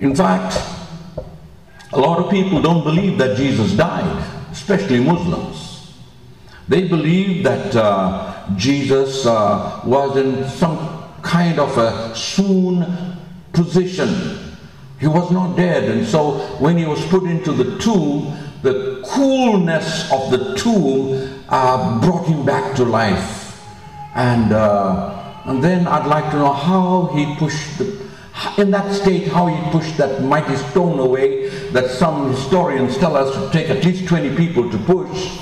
In fact, a lot of people don't believe that Jesus died, especially Muslims. They believe that uh, Jesus uh, was in some kind of a swoon position. He was not dead, and so when he was put into the tomb, the coolness of the tomb uh, brought him back to life. And, uh, and then I'd like to know how he pushed the in that state, how he pushed that mighty stone away that some historians tell us to take at least 20 people to push.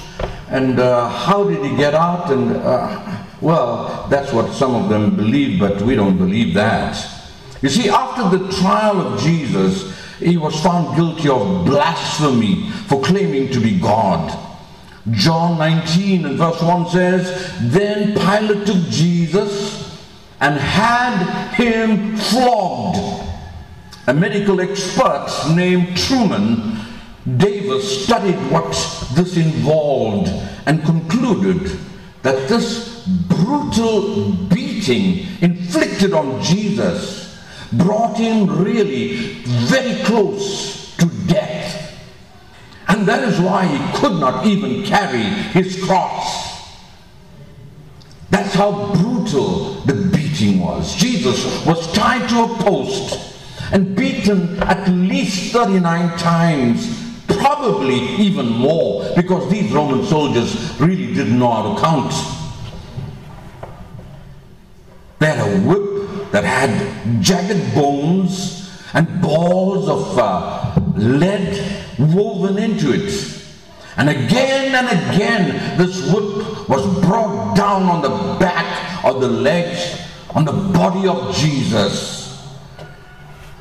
And uh, how did he get out? And uh, well, that's what some of them believe, but we don't believe that. You see, after the trial of Jesus, he was found guilty of blasphemy for claiming to be God. John 19 and verse 1 says, Then Pilate took Jesus and had him flogged. A medical expert named Truman Davis studied what this involved and concluded that this brutal beating inflicted on Jesus brought him really very close to death. And that is why he could not even carry his cross. That's how brutal the was. Jesus was tied to a post and beaten at least 39 times, probably even more, because these Roman soldiers really didn't know how to count. They had a whip that had jagged bones and balls of uh, lead woven into it. And again and again, this whip was brought down on the back or the legs, on the body of Jesus.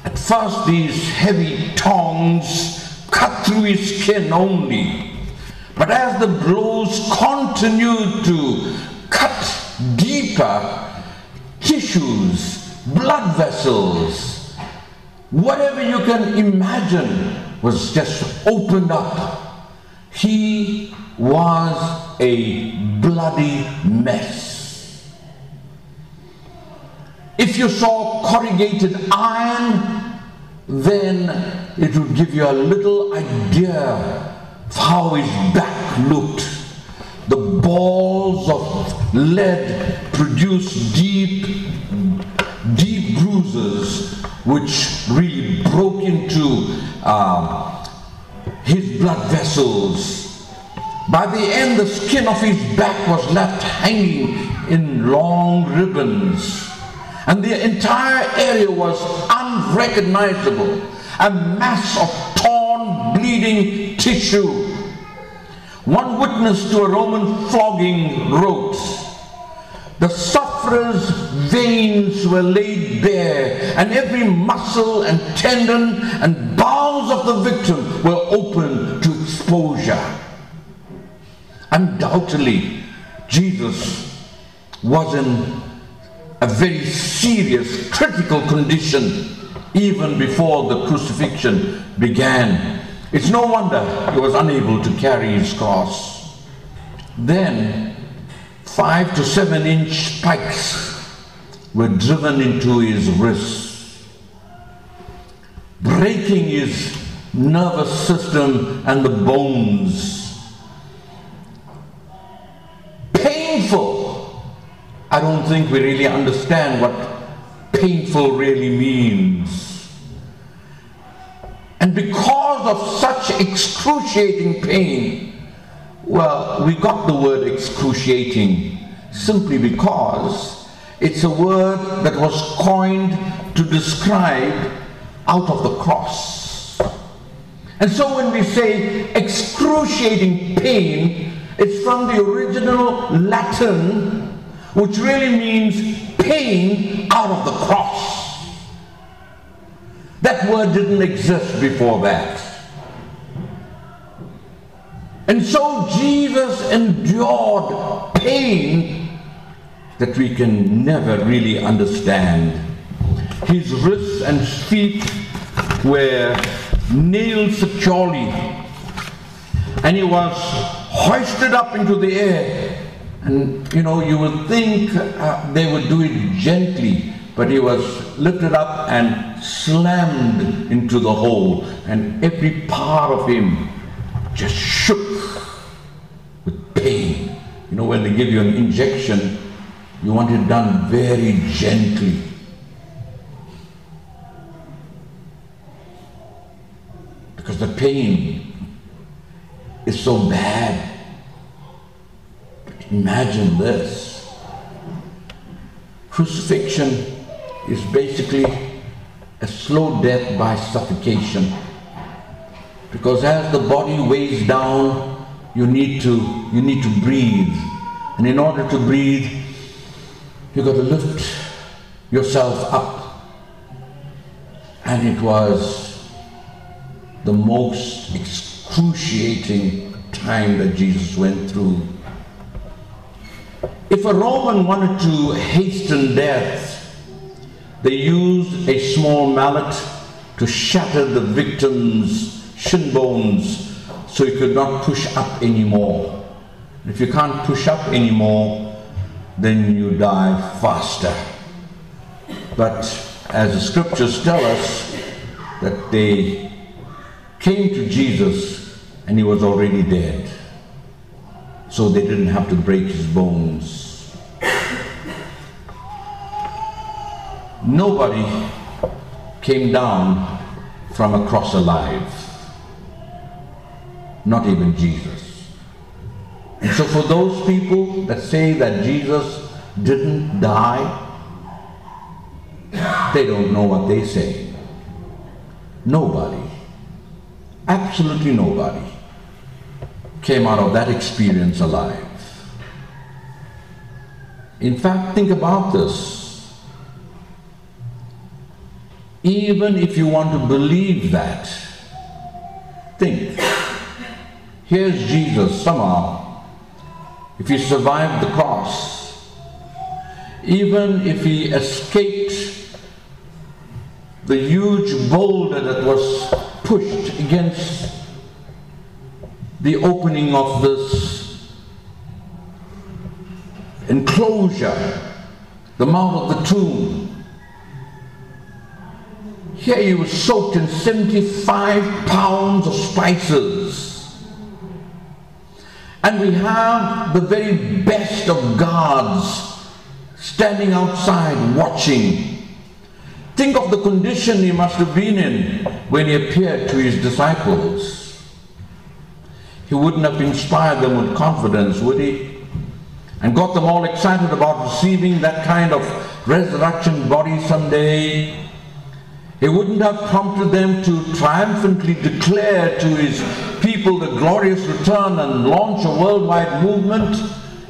At first, these heavy tongs cut through his skin only. But as the blows continued to cut deeper, tissues, blood vessels, whatever you can imagine was just opened up he was a bloody mess. If you saw corrugated iron, then it would give you a little idea of how his back looked. The balls of lead produced deep, deep bruises which really broke into uh, his blood vessels. By the end, the skin of his back was left hanging in long ribbons, and the entire area was unrecognizable a mass of torn, bleeding tissue. One witness to a Roman flogging wrote, the sufferer's veins were laid bare, and every muscle and tendon and bowels of the victim were open to exposure. Undoubtedly, Jesus was in a very serious, critical condition even before the crucifixion began. It's no wonder he was unable to carry his cross. Then five to seven inch spikes were driven into his wrists, breaking his nervous system and the bones. I don't think we really understand what painful really means. And because of such excruciating pain, well, we got the word excruciating simply because it's a word that was coined to describe out of the cross. And so when we say excruciating pain, it's from the original Latin, which really means pain out of the cross. That word didn't exist before that. And so Jesus endured pain that we can never really understand. His wrists and feet were nailed securely, and he was hoisted up into the air. And you know, you would think uh, they would do it gently, but he was lifted up and slammed into the hole, and every part of him just shook with pain. You know, when they give you an injection, you want it done very gently. Because the pain is so bad. Imagine this. Crucifixion is basically a slow death by suffocation. Because as the body weighs down, you need to you need to breathe. And in order to breathe, you've got to lift yourself up. And it was the most excruciating time that Jesus went through if a Roman wanted to hasten death, they used a small mallet to shatter the victim's shin bones so he could not push up anymore. If you can't push up anymore, then you die faster. But as the scriptures tell us, that they came to Jesus and he was already dead. So they didn't have to break his bones. Nobody came down from a cross alive. Not even Jesus. And so, for those people that say that Jesus didn't die, they don't know what they say. Nobody, absolutely nobody, came out of that experience alive. In fact, think about this. Even if you want to believe that, think. Here's Jesus somehow. If he survived the cross, even if he escaped the huge boulder that was pushed against the opening of this enclosure, the mouth of the tomb, here he was soaked in 75 pounds of spices. And we have the very best of guards standing outside watching. Think of the condition he must have been in when he appeared to his disciples. He wouldn't have inspired them with confidence, would he? And got them all excited about receiving that kind of resurrection body someday. He wouldn't have prompted them to triumphantly declare to his people the glorious return and launch a worldwide movement.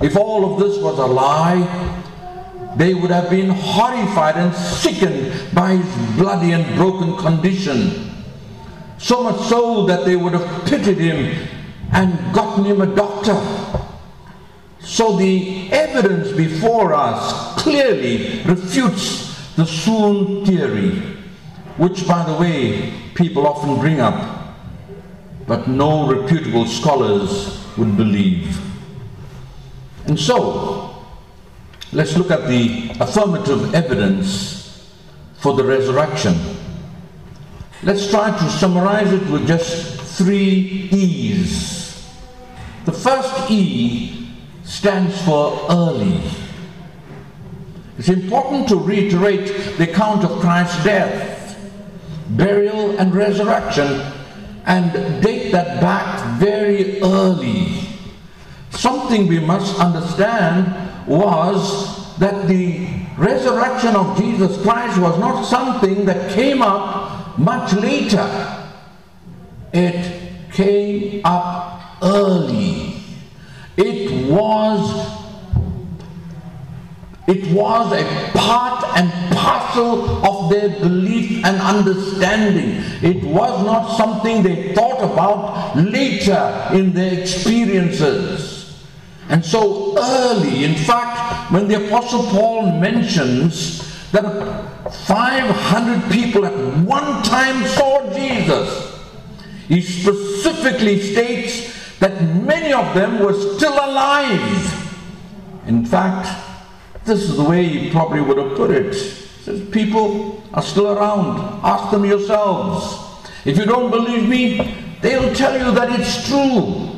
If all of this was a lie, they would have been horrified and sickened by his bloody and broken condition. So much so that they would have pitied him and gotten him a doctor. So the evidence before us clearly refutes the swoon theory which, by the way, people often bring up, but no reputable scholars would believe. And so, let's look at the affirmative evidence for the resurrection. Let's try to summarize it with just three E's. The first E stands for early. It's important to reiterate the account of Christ's death burial, and resurrection and date that back very early. Something we must understand was that the resurrection of Jesus Christ was not something that came up much later. It came up early. It was it was a part and parcel of their belief and understanding. It was not something they thought about later in their experiences. And so early, in fact, when the Apostle Paul mentions that 500 people at one time saw Jesus, he specifically states that many of them were still alive. In fact, this is the way he probably would have put it. Says, people are still around. Ask them yourselves. If you don't believe me, they'll tell you that it's true.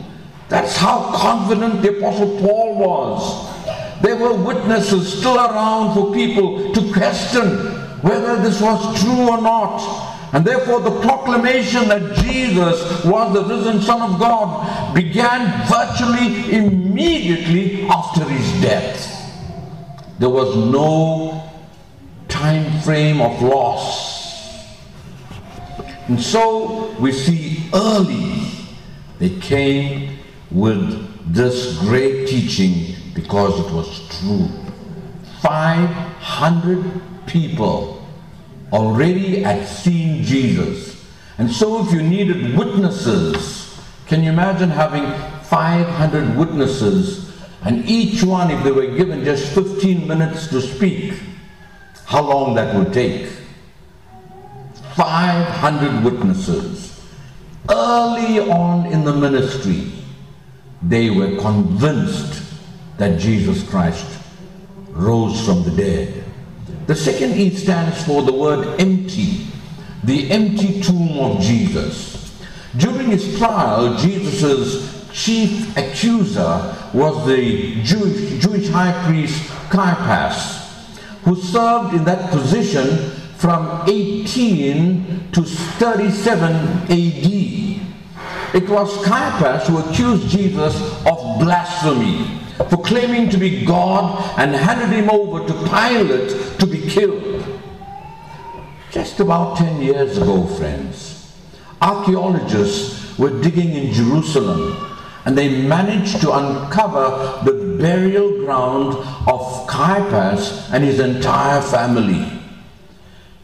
That's how confident the Apostle Paul was. There were witnesses still around for people to question whether this was true or not. And therefore, the proclamation that Jesus was the risen Son of God began virtually immediately after his death. There was no time frame of loss. And so we see early they came with this great teaching because it was true. 500 people already had seen Jesus. And so if you needed witnesses, can you imagine having 500 witnesses and each one, if they were given just 15 minutes to speak, how long that would take? 500 witnesses. Early on in the ministry, they were convinced that Jesus Christ rose from the dead. The second E stands for the word empty, the empty tomb of Jesus. During his trial, Jesus' chief accuser was the Jewish, Jewish high priest Caiaphas, who served in that position from 18 to 37 AD. It was Caiaphas who accused Jesus of blasphemy for claiming to be God and handed him over to Pilate to be killed. Just about 10 years ago, friends, archaeologists were digging in Jerusalem and they managed to uncover the burial ground of Caiaphas and his entire family.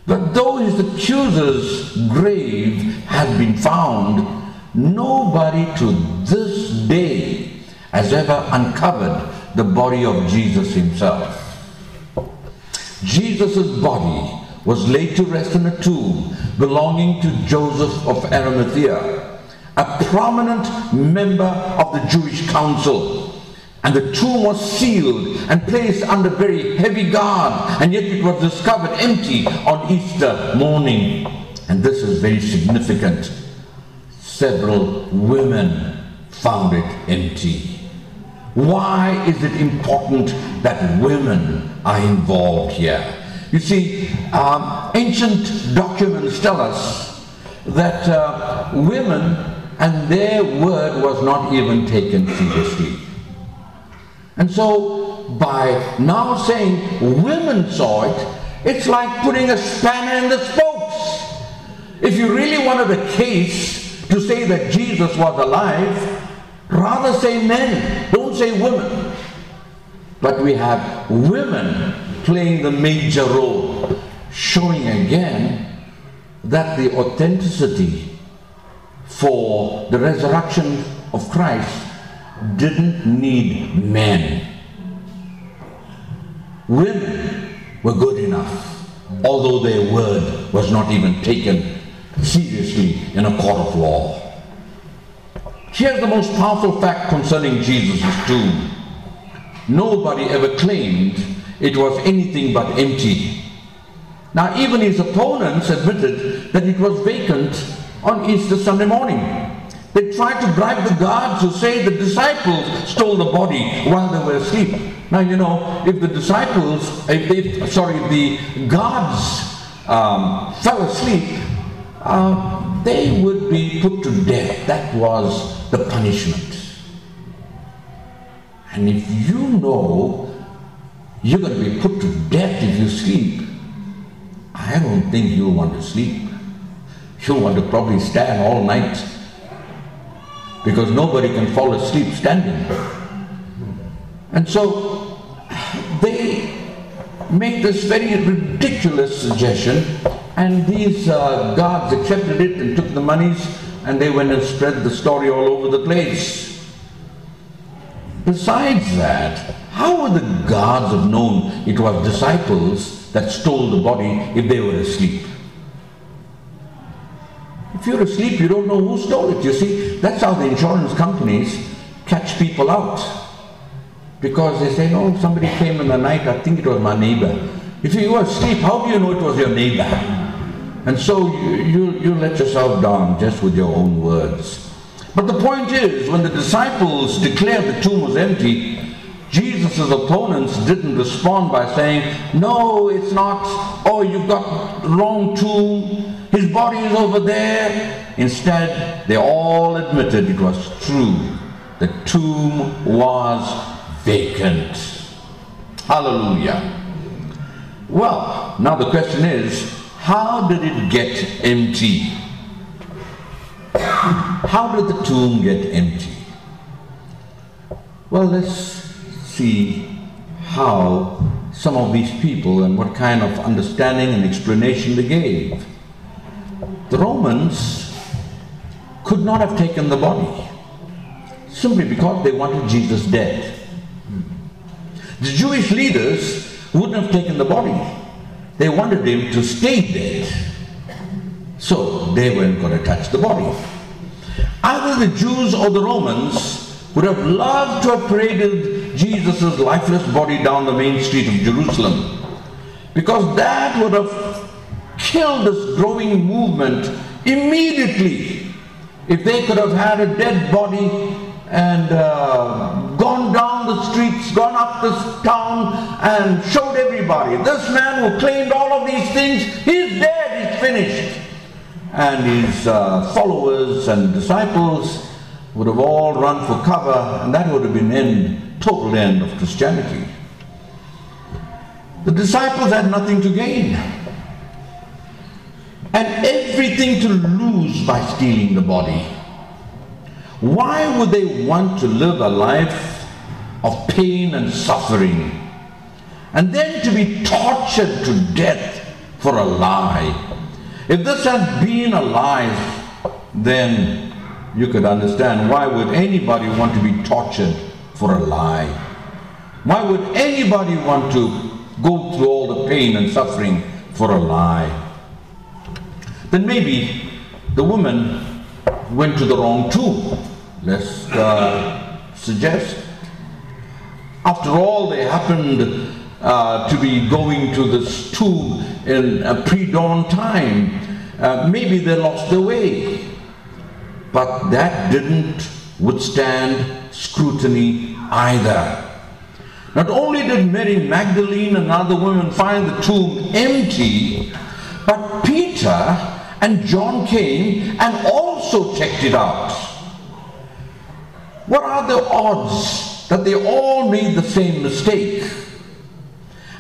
But though his accuser's grave has been found, nobody to this day has ever uncovered the body of Jesus himself. Jesus' body was laid to rest in a tomb belonging to Joseph of Arimathea a prominent member of the Jewish council. And the tomb was sealed and placed under very heavy guard, and yet it was discovered empty on Easter morning. And this is very significant. Several women found it empty. Why is it important that women are involved here? You see, um, ancient documents tell us that uh, women and their word was not even taken seriously. And so, by now saying women saw it, it's like putting a spanner in the spokes. If you really wanted a case to say that Jesus was alive, rather say men, don't say women. But we have women playing the major role, showing again that the authenticity for the resurrection of Christ didn't need men. Women were good enough, although their word was not even taken seriously in a court of law. Here's the most powerful fact concerning Jesus' tomb. Nobody ever claimed it was anything but empty. Now, even his opponents admitted that it was vacant on Easter Sunday morning. They tried to bribe the guards to say the disciples stole the body while they were asleep. Now, you know, if the disciples, if they, sorry, if the guards um, fell asleep, uh, they would be put to death. That was the punishment. And if you know you're going to be put to death if you sleep, I don't think you'll want to sleep you'll want to probably stand all night because nobody can fall asleep standing. And so they make this very ridiculous suggestion and these uh, guards accepted it and took the monies and they went and spread the story all over the place. Besides that, how would the guards have known it was disciples that stole the body if they were asleep? If you're asleep, you don't know who stole it. You see, that's how the insurance companies catch people out. Because they say, no, somebody came in the night, I think it was my neighbor. If you were asleep, how do you know it was your neighbor? And so you, you, you let yourself down just with your own words. But the point is, when the disciples declared the tomb was empty, Jesus' opponents didn't respond by saying, No, it's not. Oh, you've got wrong tomb. His body is over there. Instead, they all admitted it was true. The tomb was vacant. Hallelujah. Well, now the question is, how did it get empty? How did the tomb get empty? Well, let's see how some of these people and what kind of understanding and explanation they gave. The Romans could not have taken the body simply because they wanted Jesus dead. The Jewish leaders wouldn't have taken the body. They wanted him to stay dead. So they weren't going to touch the body. Either the Jews or the Romans would have loved to have paraded Jesus' lifeless body down the main street of Jerusalem because that would have killed this growing movement immediately if they could have had a dead body and uh, gone down the streets, gone up this town and showed everybody, this man who claimed all of these things, he's dead, he's finished. And his uh, followers and disciples would have all run for cover and that would have been end, total end of Christianity. The disciples had nothing to gain and everything to lose by stealing the body. Why would they want to live a life of pain and suffering and then to be tortured to death for a lie? If this had been a lie, then you could understand why would anybody want to be tortured for a lie? Why would anybody want to go through all the pain and suffering for a lie? Then maybe the woman went to the wrong tomb let's uh, suggest. After all, they happened uh, to be going to this tomb in a pre-dawn time. Uh, maybe they lost their way. But that didn't withstand scrutiny either. Not only did Mary Magdalene and other women find the tomb empty, but Peter and John came and also checked it out. What are the odds that they all made the same mistake?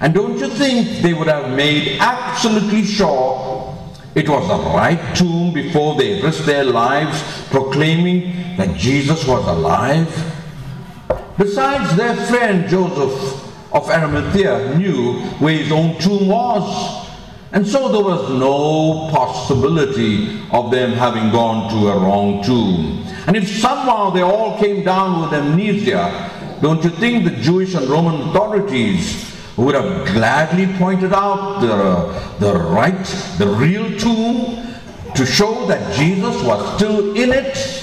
And don't you think they would have made absolutely sure it was the right tomb before they risked their lives proclaiming that Jesus was alive? Besides, their friend Joseph of Arimathea knew where his own tomb was. And so there was no possibility of them having gone to a wrong tomb. And if somehow they all came down with amnesia, don't you think the Jewish and Roman authorities would have gladly pointed out the, the right, the real tomb to show that Jesus was still in it?